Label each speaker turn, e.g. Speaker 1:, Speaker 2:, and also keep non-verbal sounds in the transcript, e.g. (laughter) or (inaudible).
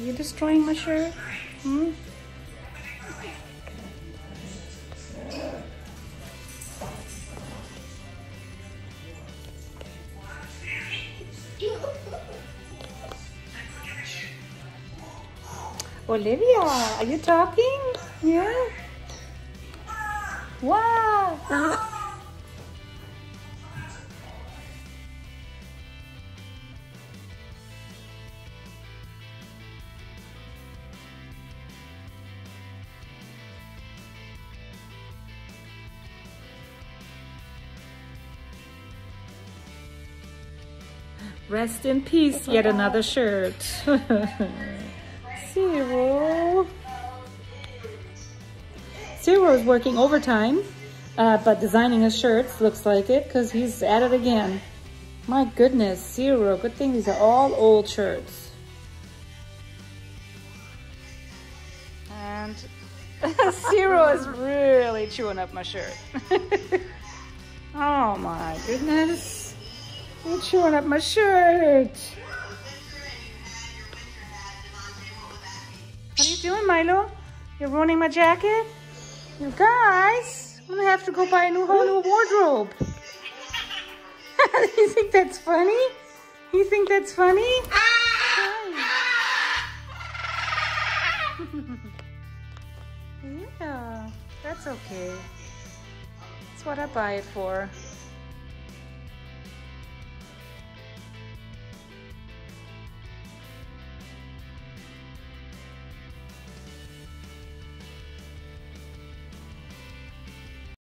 Speaker 1: Are you destroying my shirt? Hmm? Olivia, are you talking? Yeah. Rest in peace, yet another shirt. (laughs) Ciro. Ciro is working overtime, uh, but designing his shirts looks like it because he's at it again. My goodness, Ciro. Good thing these are all old shirts. And (laughs) Ciro is really chewing up my shirt. (laughs) oh my goodness. You're chewing up my shirt. What are you doing, Milo? You're ruining my jacket? You guys, I'm gonna have to go buy a new whole new wardrobe. (laughs) you think that's funny? You think that's funny? (laughs) yeah, that's okay. That's what I buy it for.